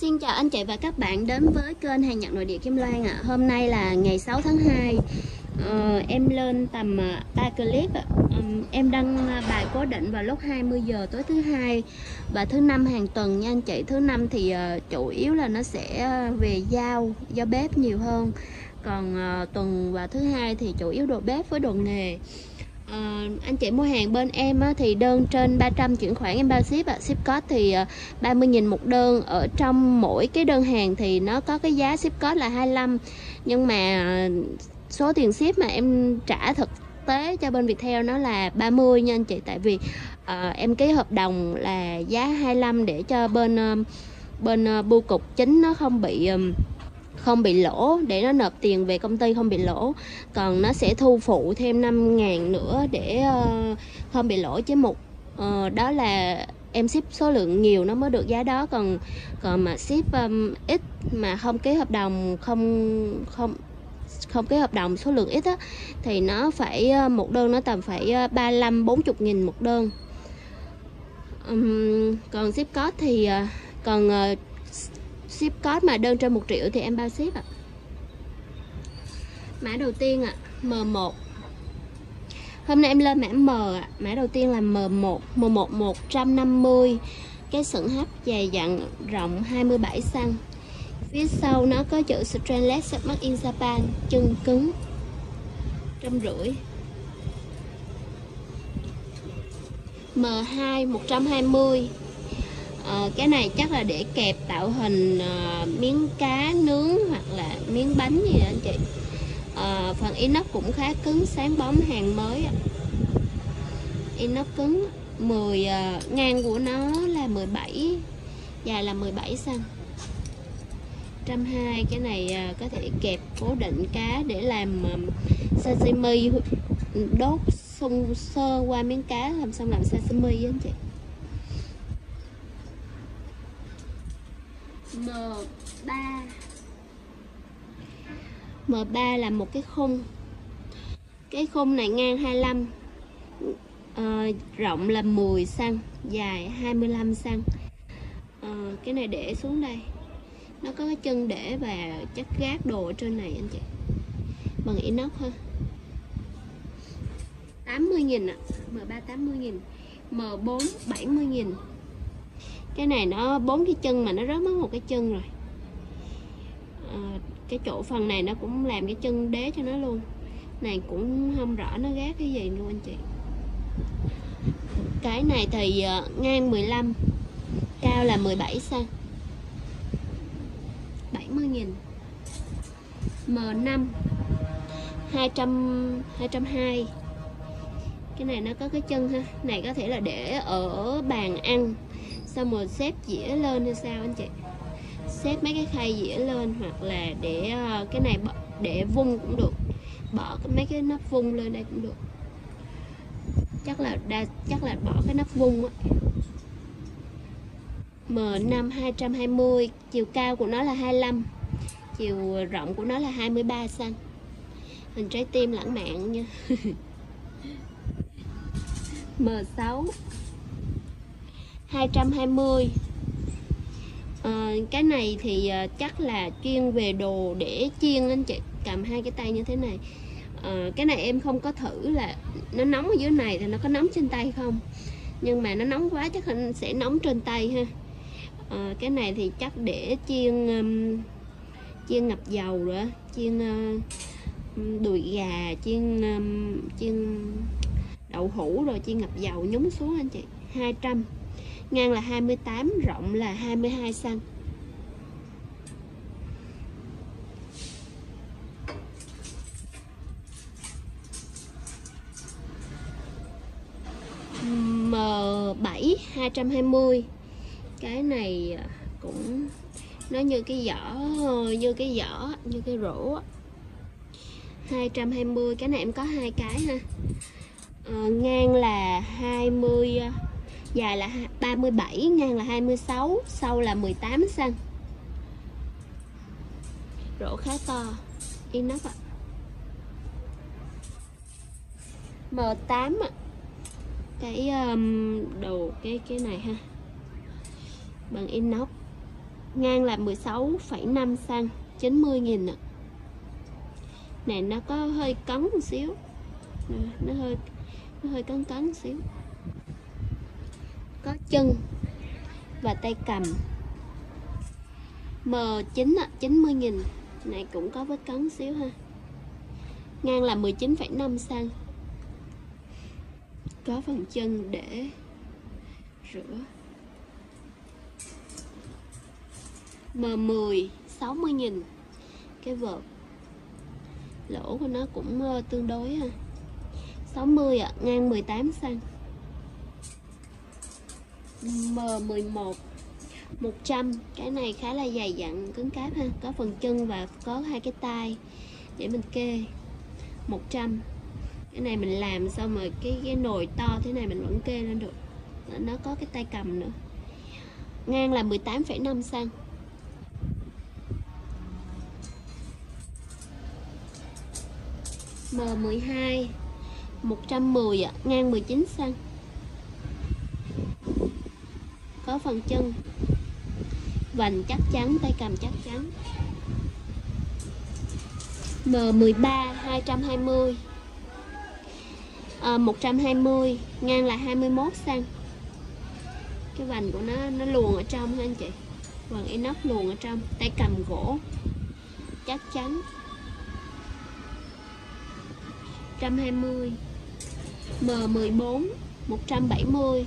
Xin chào anh chị và các bạn đến với kênh hàng nhật nội địa Kim Loan ạ. À. Hôm nay là ngày 6 tháng 2. Ờ, em lên tầm ờ, 3 clip ạ. Um, em đăng ờ, bài cố định vào lúc 20 giờ tối thứ hai và thứ năm hàng tuần nha anh chị. Thứ năm thì uh, chủ yếu là nó sẽ về dao, do bếp nhiều hơn. Còn uh, tuần và thứ hai thì chủ yếu đồ bếp với đồ nghề. Uh, anh chị mua hàng bên em á, thì đơn trên 300 chuyển khoản em bao ship ạ. À. ship code thì ờ, uh, 30.000 một đơn. Ở trong mỗi cái đơn hàng thì nó có cái giá ship code là 25 nhưng mà ờ, số tiền ship mà em trả thực tế cho bên Viettel nó là 30 nha anh chị. Tại vì uh, em ký hợp đồng là giá 25 để cho bên uh, bên uh, bưu cục chính nó không bị um, không bị lỗ để nó nộp tiền về công ty không bị lỗ. Còn nó sẽ thu phụ thêm 5 ngàn nữa để uh, không bị lỗ chứ một uh, ờ, đó là em ship số lượng nhiều nó mới được giá đó. Còn còn mà ship um, ít mà không ký hợp đồng không không không ký hợp đồng số lượng ít á thì nó phải ờ, một đơn nó tầm phải 35 40 nghìn một đơn. Um, còn ship code thì còn uh, ship code mà đơn trên 1 triệu thì em bao ship ạ. Mã đầu tiên ạ M1 hôm nay em lên mã M ạ. Mã đầu tiên là M1 M1 150 cái sừng hấp dài dặn rộng 27 cm phía sau nó có chữ Stainless Made in Japan, chân cứng, trăm rưỡi. M2 120 à, cái này chắc là để kẹp tạo hình à, miếng cá nướng hoặc là miếng bánh gì đó anh chị. À, phần inox cũng khá cứng sáng bóng hàng mới inox cứng 10 à, ngang của nó là 17 dài là 17 cm 120 cái này à, có thể kẹp cố định cá để làm à, sashimi đốt xung sơ qua miếng cá làm xong làm sashimi với anh chị. M3 M3 là một cái khung. Cái khung này ngang 25 à, ờ, rộng là 10 xăng dài 25 xăng. À, cái này để xuống đây. Nó có cái chân để và chất gác đồ ở trên này anh chị. Bằng inox ha. 80.000 ạ. M3 80.000 M4 70.000 cái này nó bốn cái chân mà nó rớt mất một cái chân rồi. À, cái chỗ phần này nó cũng làm cái chân đế cho nó luôn. Này cũng không rõ nó gác cái gì luôn anh chị. Cái này thì uh, ngang 15 cao là 17 cm 70 nghìn. M5 200 220 cái này nó có cái chân ha. Này có thể là để ở bàn ăn xong rồi xếp dĩa lên hay sao anh chị? Xếp mấy cái khay dĩa lên hoặc là để ờ, cái này để vung cũng được. Bỏ mấy cái nắp vung lên đây cũng được. Chắc là đa, chắc là bỏ cái nắp vung á. M5 220 chiều cao của nó là 25 chiều rộng của nó là 23 cm hình trái tim lãng mạn nha. M6 220 à, ờ, cái này thì ờ, chắc là chuyên về đồ để chiên anh chị cầm hai cái tay như thế này. À, cái này em không có thử là nó nóng ở dưới này thì nó có nóng trên tay không? Nhưng mà nó nóng quá chắc sẽ nóng trên tay ha. À, cái này thì chắc để chiên um, chiên ngập dầu rồi chiên uh, đùi gà chiên um, chiên đậu hũ rồi chiên ngập dầu nhúng xuống anh chị 200 ngang là 28 rộng là 22 cm M7 220 cái này à, cũng nó như cái giỏ như cái giỏ như cái rổ 220 cái này em có hai cái ha. À, ngang là 20 dài là 37 ngang là 26 sâu là 18 cm rổ khá to inox ạ. M8 ạ. Cái um, đồ cái cái này ha. Bằng inox. Ngang là 16,5 cm 90 nghìn ạ. Này nó có hơi cấn một xíu. Nó hơi nó hơi cấn cấn một xíu có chân và tay cầm. M9 ạ 90 nghìn. Này cũng có vết cấn xíu ha. Ngang là 19,5 cm có phần chân để rửa. M10 60 nghìn. Cái vợt lỗ của nó cũng ờ, tương đối ha. 60 ạ à, ngang 18 cm M11 100 cái này khá là dày dặn cứng cáp ha. Có phần chân và có hai cái tay để mình kê. 100 cái này mình làm xong rồi cái cái nồi to thế này mình vẫn kê lên được. Nó có cái tay cầm nữa. Ngang là 18,5 cm M12 110 ạ, ngang 19 cm. Có phần chân. Vành chắc chắn, tay cầm chắc chắn. M13 220 à, 120 ngang là 21 xăng. Cái vành của nó nó luồn ở trong ha anh chị. Vành inox luồn ở trong, tay cầm gỗ. Chắc chắn. 120 M14 170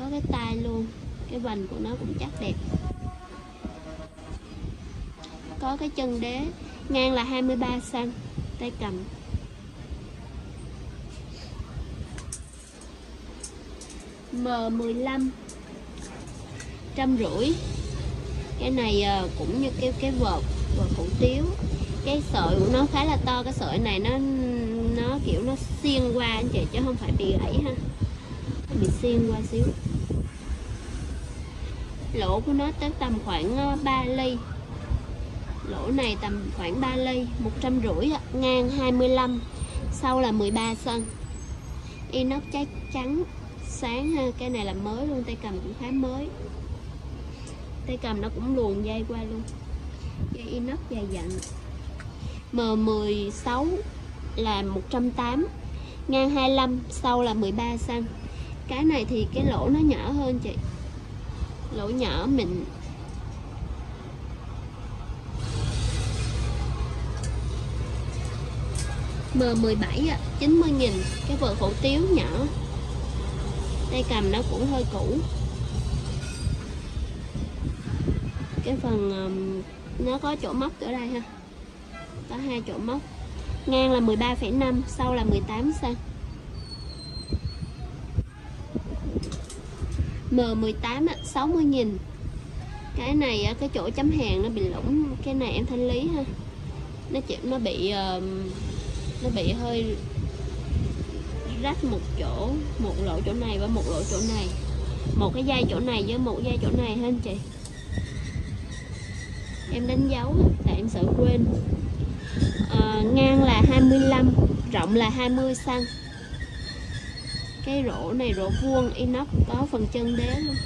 có cái tay luôn. Cái vành của nó cũng chắc đẹp. Có cái chân đế, ngang là 23 cm tay cầm. M15 trăm rưỡi. Cái này ờ, cũng như cái cái vợt và hủ tiếu. Cái sợi của nó khá là to, cái sợi này nó nó kiểu nó xiên qua anh chị, chứ không phải bị gãy ha. Bị xiên qua xíu lỗ của nó tới tầm khoảng ờ, 3 ly. Lỗ này tầm khoảng 3 ly, một trăm rưỡi ngang 25 sau là 13 cm inox chắc trắng sáng ha, cái này là mới luôn, tay cầm cũng khá mới. Tay cầm nó cũng luồn dây qua luôn. Dây inox dài dặn. M16 là 180 ngang 25 sau là 13 xăng. Cái này thì cái lỗ nó nhỏ hơn chị lỗ nhỏ mịn M17 ạ 90 nghìn cái vợt hủ tiếu nhỏ. Tay cầm nó cũng hơi cũ. Cái phần um, nó có chỗ móc ở đây ha. Có hai chỗ móc. Ngang là 13,5 sau là 18 cm M18 á, 60 nghìn. Cái này cái chỗ chấm hàng nó bị lủng cái này em thanh lý ha. Nó chỉ nó bị nó bị hơi rách một chỗ một lỗ chỗ này và một lỗ chỗ này. Một cái dây chỗ này với một dây chỗ này ha chị? Em đánh dấu tại em sợ quên. À, ngang là 25 rộng là 20 cm cái rổ này, rổ vuông, inox, có phần chân đế luôn.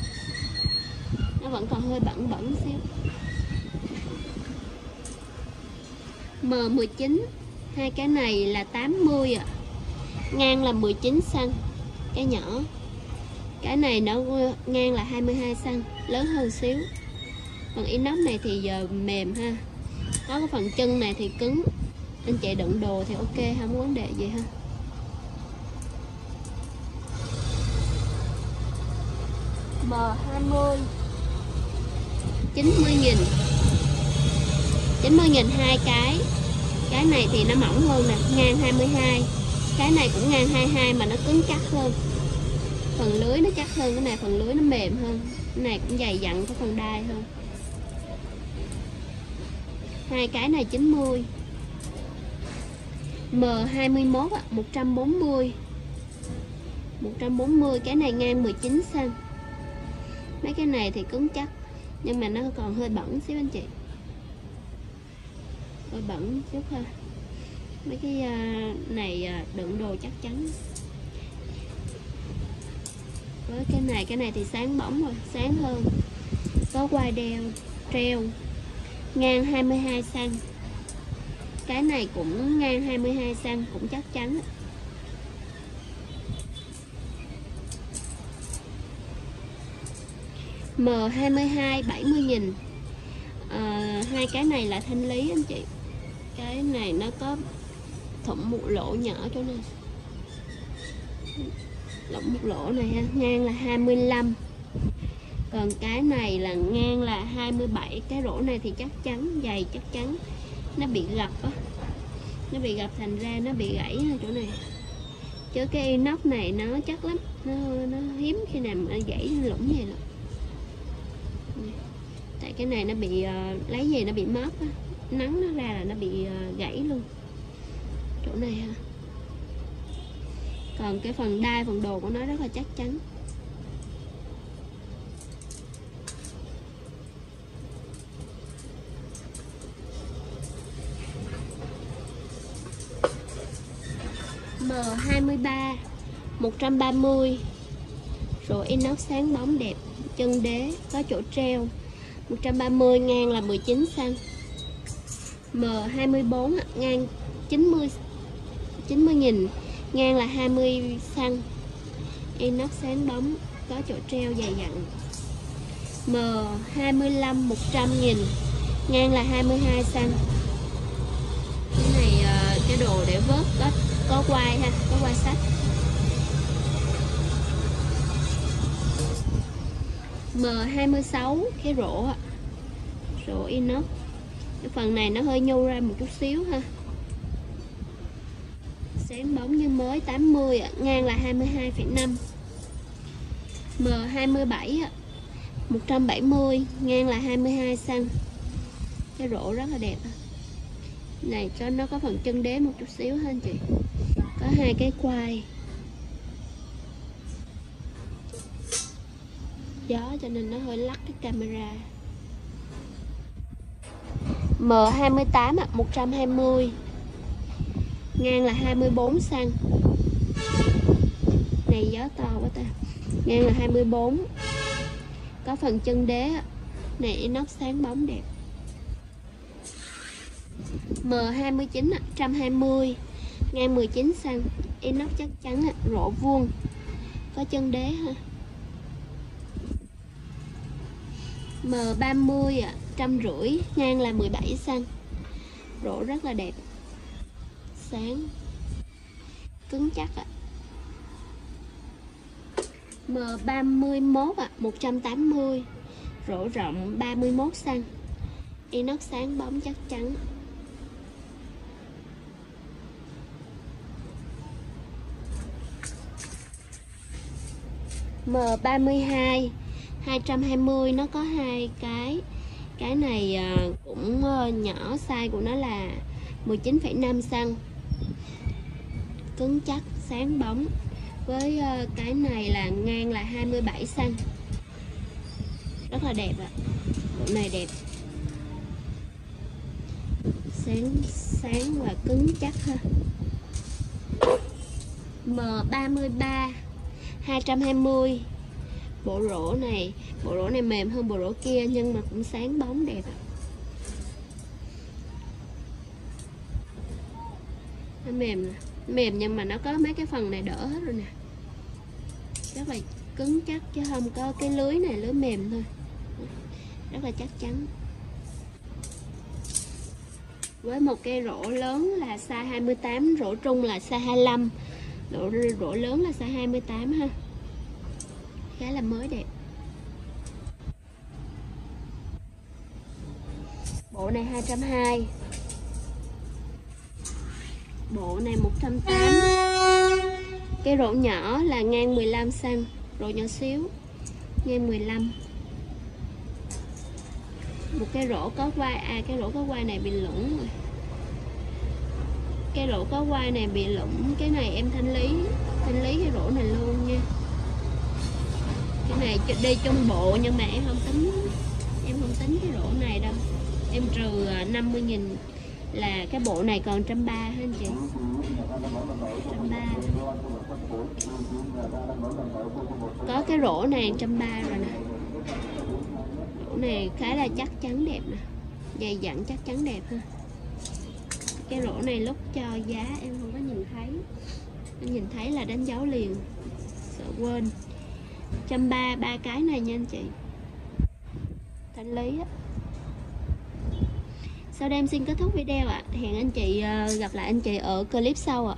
Nó vẫn còn hơi bẩn bẩn xíu. M19 hai cái này là 80 ạ. À. ngang là 19 cm cái nhỏ. Cái này nó ngang là 22 cm lớn hơn xíu. Phần inox này thì giờ mềm ha. Có cái phần chân này thì cứng. Anh chị đựng đồ thì ok, không có vấn đề gì ha. M20 90.000 90.000 hai cái. Cái này thì nó mỏng hơn nè ngang 22 cái này cũng ngang 22 mà nó cứng chắc hơn. Phần lưới nó chắc hơn cái này phần lưới nó mềm hơn. Cái này cũng dày dặn có phần đai hơn. Hai cái này 90 M21 ạ, 140 140 cái này ngang 19 cm mấy cái này thì cứng chắc, nhưng mà nó còn hơi bẩn xíu anh chị. Hơi bẩn chút ha. Mấy cái à, này à, đựng đồ chắc chắn. Với cái này cái này thì sáng bóng rồi, sáng hơn. Có quai đeo, treo, ngang 22 cm cái này cũng ngang 22 cm cũng chắc chắn. M22 70 nghìn. À, hai cái này là thanh lý anh chị. Cái này nó có thủng một lỗ nhỏ chỗ này. Lỏng một lỗ này ha ngang là 25 còn cái này là ngang là 27 cái rổ này thì chắc chắn dày chắc chắn. Nó bị gập á. Nó bị gập thành ra nó bị gãy ở chỗ này. Chứ cái inox này nó chắc lắm. Nó, nó hiếm khi nào mà gãy lủng vậy lắm tại cái này nó bị uh, lấy gì nó bị mớp á. Nắng nó ra là nó bị uh, gãy luôn. Chỗ này ha. Còn cái phần đai phần đồ của nó rất là chắc chắn. M23 130 rồi inox sáng bóng đẹp chân đế có chỗ treo. 130 ngang là 19 cm M24 ngang 90 90 nghìn ngang là 20 cm inox sáng bóng có chỗ treo dày dặn. M25 100 nghìn ngang là 22 cm cái này ờ, cái đồ để vớt có có quai ha, có quai sách. M26 cái rổ rổ inox. Cái phần này nó hơi nhô ra một chút xíu ha. Sáng bóng như mới 80 ạ, ngang là 22,5 M27 ạ, 170 ngang là 22 xăng. Cái rổ rất là đẹp này cho nó có phần chân đế một chút xíu ha anh chị. Có hai cái quai. Gió cho nên nó hơi lắc cái camera. M28 ạ, 120 ngang là 24 xăng. Này gió to quá ta. Ngang là 24 có phần chân đế này inox sáng bóng đẹp. M29 120 ngang 19 xăng. Inox chắc chắn rổ vuông. Có chân đế ha. M30 ạ, trăm rưỡi, ngang là 17 cm rổ rất là đẹp. Sáng. Cứng chắc ạ. M31 ạ 180 rổ rộng 31 cm inox sáng bóng chắc chắn. M32 220 nó có hai cái. Cái này à, cũng ờ, nhỏ size của nó là 19,5 cm. Cứng chắc sáng bóng. Với ờ, cái này là ngang là 27 cm. Rất là đẹp ạ. Bộ này đẹp. Sáng sáng và cứng chắc ha. M33 220 bộ rổ này bộ rổ này mềm hơn bộ rổ kia nhưng mà cũng sáng bóng đẹp ạ. Nó mềm nè mềm nhưng mà nó có mấy cái phần này đỡ hết rồi nè. Rất là cứng chắc chứ không có cái lưới này lưới mềm thôi. Rất là chắc chắn. Với một cái rổ lớn là size 28 rổ trung là size 25 rổ, rổ lớn là size 28 ha khá là mới đẹp. Bộ này 220 bộ này 180 cái rổ nhỏ là ngang 15 cm rổ nhỏ xíu, ngang 15 một cái rổ có quai à cái rổ có quai này bị lủng rồi. Cái rổ có quai này bị lủng, cái này em thanh lý thanh lý cái rổ này luôn nha cái này đi trong bộ nhưng mà em không tính. Em không tính cái rổ này đâu. Em trừ 50 à, nghìn là cái bộ này còn trăm ba ha anh chị? Trăm ba. Có cái rổ này trăm ba rồi nè. Rổ này khá là chắc chắn đẹp nè. Dày dặn chắc chắn đẹp ha cái rổ này lúc cho giá em không có nhìn thấy. Em nhìn thấy là đánh dấu liền. Sợ quên trăm ba ba cái này nha anh chị. Thanh lý á. Sau đây em xin kết thúc video ạ. Hẹn anh chị ờ, gặp lại anh chị ở clip sau ạ.